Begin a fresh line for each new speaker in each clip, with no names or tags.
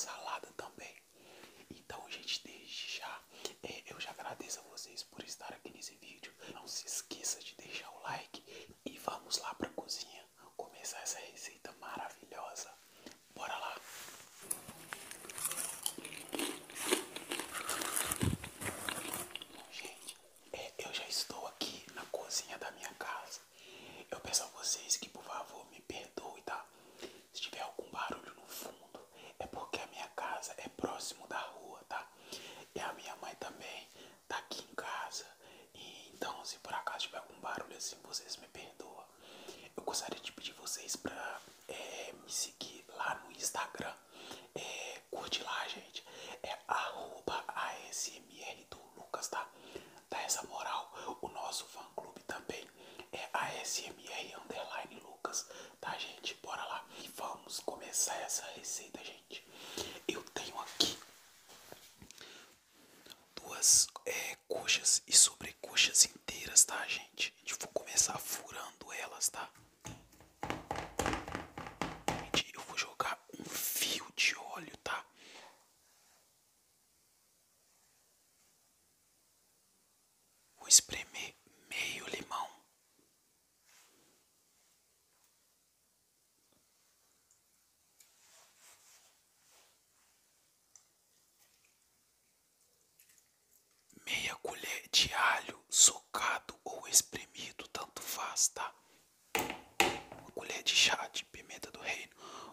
salada também. Então, gente, desde já, é, eu já agradeço a vocês por estar aqui nesse vídeo. Não se esqueça de deixar o like e vamos lá pra cozinha começar essa receita maravilhosa. Bora lá! Gente, é, eu já estou aqui na cozinha da minha casa. Eu peço a vocês que, por favor, me perdoem, tá? Se tiver algum barulho no fundo, é porque a minha casa é próximo da rua, tá? E a minha mãe também tá aqui em casa. E então, se por acaso tiver algum barulho assim, vocês me perdoam. Eu gostaria de pedir vocês pra é, me seguir lá no Instagram. É, curte lá, gente. É arroba ASMR do Lucas, tá? Dá essa moral. O nosso fã clube também ASMR Underline Lucas, tá, gente? Bora lá. E vamos começar essa receita, gente. Eu tenho aqui duas é, coxas e sobrecoxas inteiras, tá, gente? A gente vou começar furando elas, tá? Gente, eu vou jogar um fio de óleo, tá? Vou espremer meio limão. Meia colher de alho socado ou espremido, tanto faz, tá? Uma colher de chá de pimenta do reino,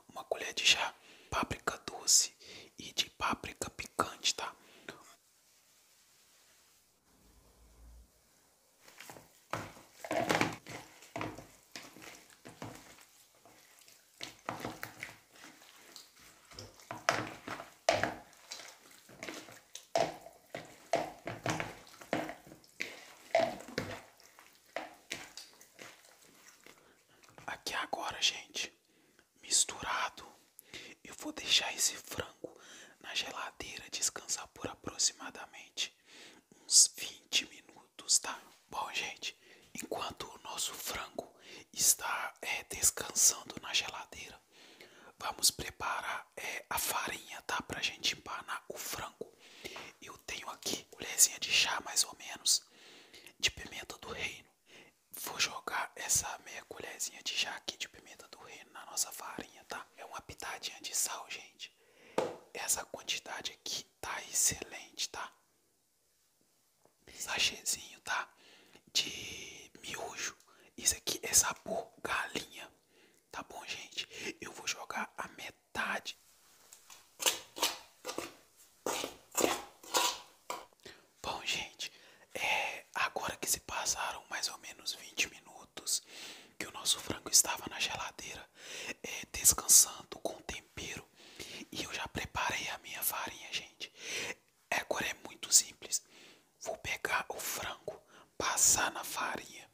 uma colher de chá páprica doce e de páprica picante, tá? Aqui agora, gente, misturado, eu vou deixar esse frango na geladeira descansar por aproximadamente uns 20 minutos, tá? Bom, gente, enquanto o nosso frango está é, descansando na geladeira, vamos preparar é, a farinha, tá? Pra gente empanar o frango. Eu tenho aqui colherzinha de chá, mais ou menos, de pimenta do reino. Vou jogar essa meia colherzinha de chá aqui de pimenta do reino na nossa farinha, pitadinha de sal, gente. Essa quantidade aqui tá excelente, tá? Sachêzinho, tá? De miojo. Isso aqui é sabor galinha. Tá bom, gente? Eu vou jogar a metade. Bom, gente, é, agora que se passaram mais ou menos 20 minutos que o nosso frango estava na geladeira, é, descansando com tempero, e eu já preparei a minha farinha, gente. É, agora é muito simples. Vou pegar o frango, passar na farinha,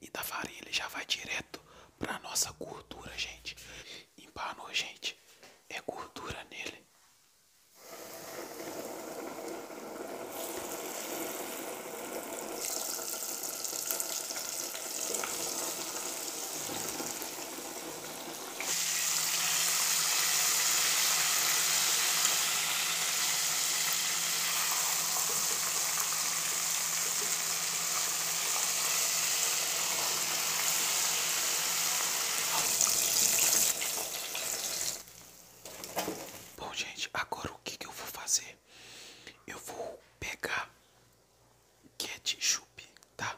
e da farinha ele já vai direto pra nossa gordura, gente. Empanou, gente. É gordura nele. Bom, gente, agora o que, que eu vou fazer? Eu vou pegar ketchup, tá?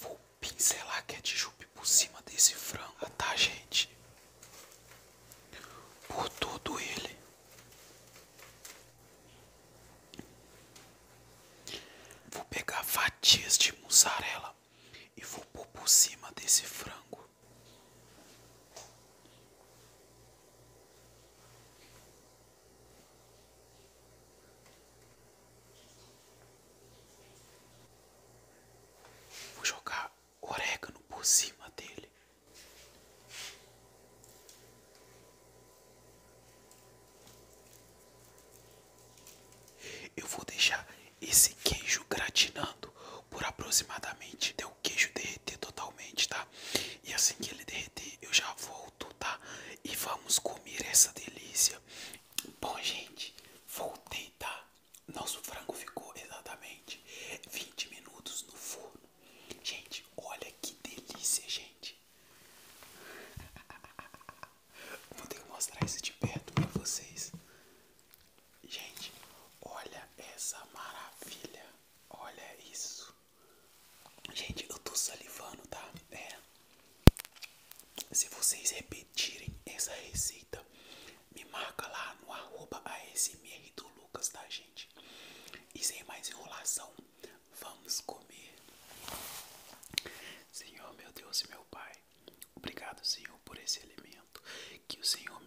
Vou pincelar ketchup por cima desse frango, tá, gente? Por todo ele. Vou pegar fatias de mussarela e vou pôr por cima desse frango. Vou jogar cima dele. Eu vou deixar esse queijo gratinando por aproximadamente até o queijo derreter totalmente, tá? E assim que ele derreter, eu já volto, tá? E vamos comer essa delícia. Bom, gente, voltei, tá? Nosso frango ficou exatamente 20 minutos no forno. Gente, olha que delícia, gente. Vou ter que mostrar isso de perto pra vocês. Gente, olha essa maravilha. Olha isso. Gente, eu tô salivando, tá? É. Se vocês repetirem essa receita, me marca lá no arroba ASMR do Lucas, tá, gente? E sem mais enrolação, vamos comer. Senhor, meu Deus e meu Pai, obrigado, Senhor, por esse alimento. Que o Senhor,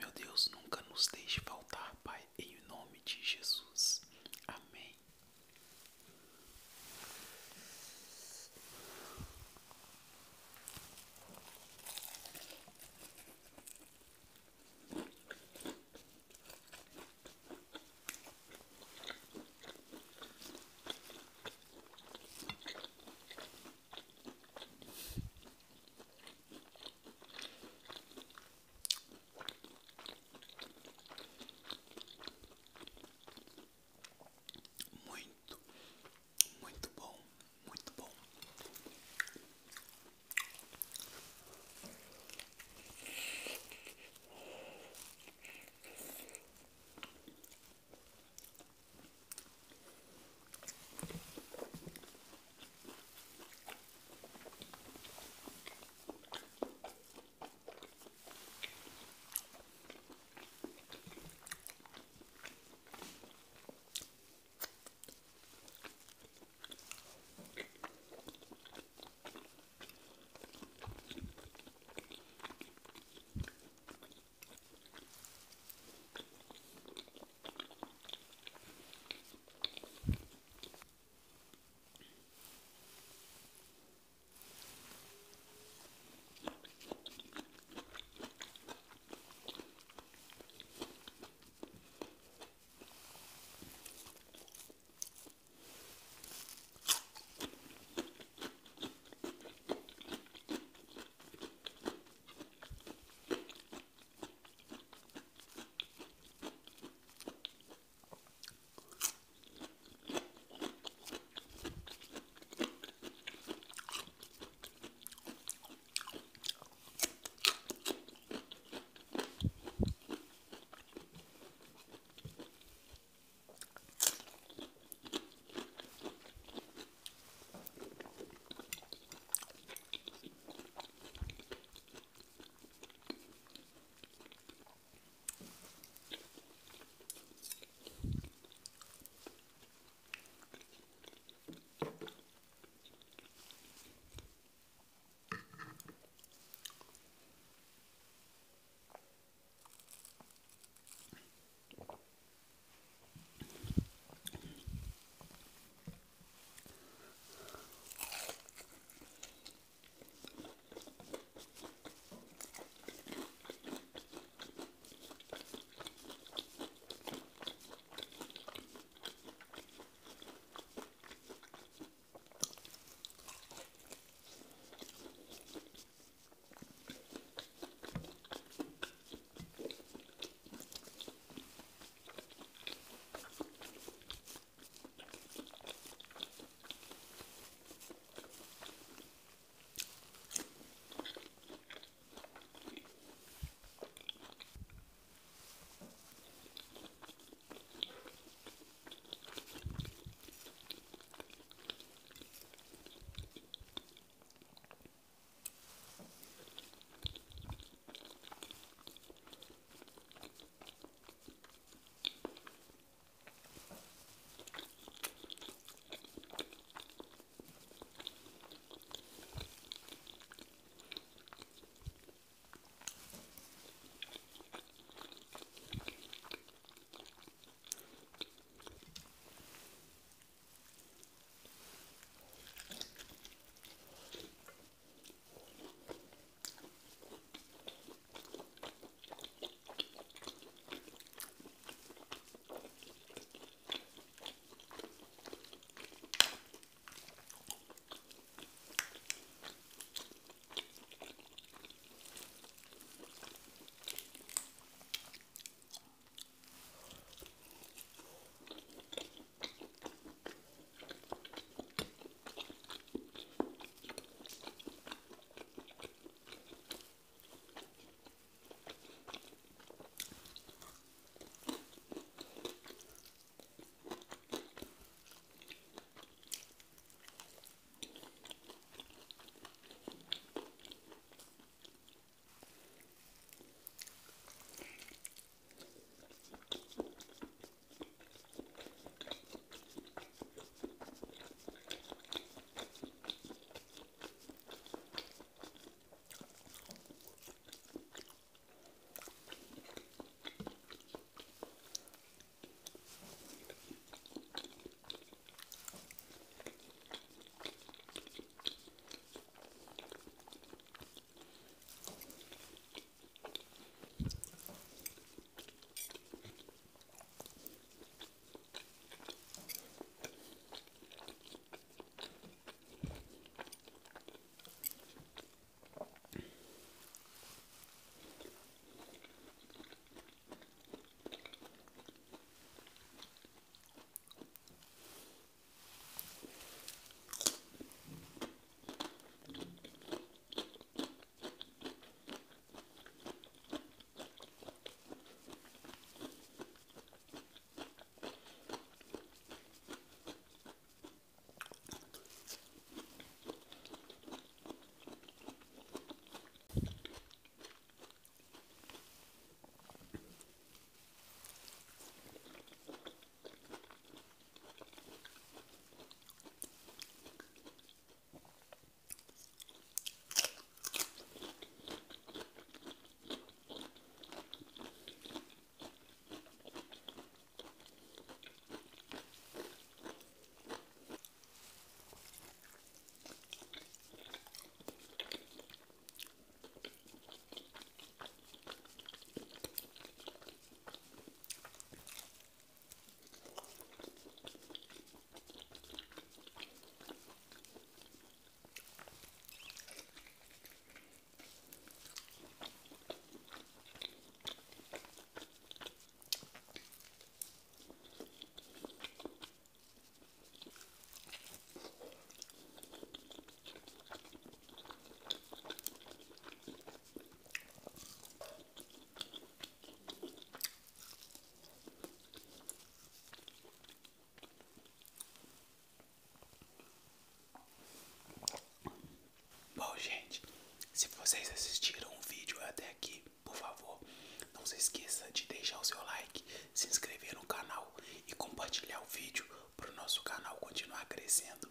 continuar crescendo.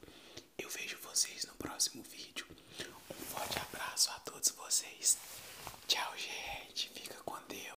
Eu vejo vocês no próximo vídeo. Um forte abraço a todos vocês. Tchau, gente. Fica com Deus.